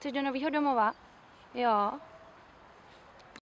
Chceš do nového domova? Jo.